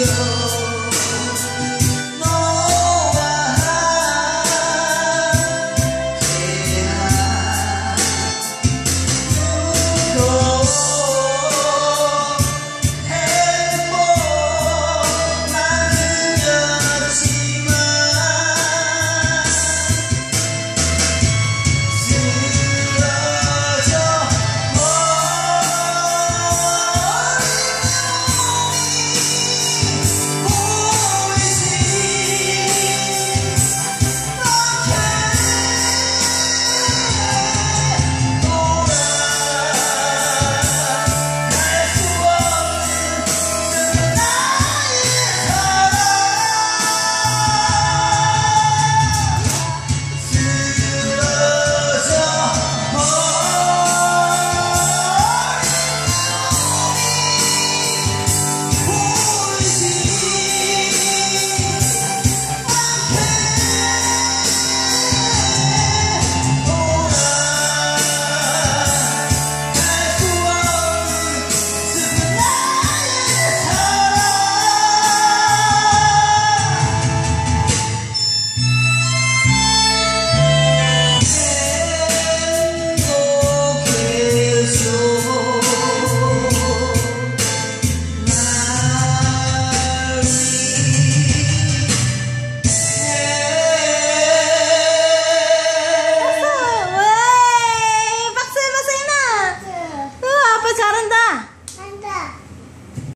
you.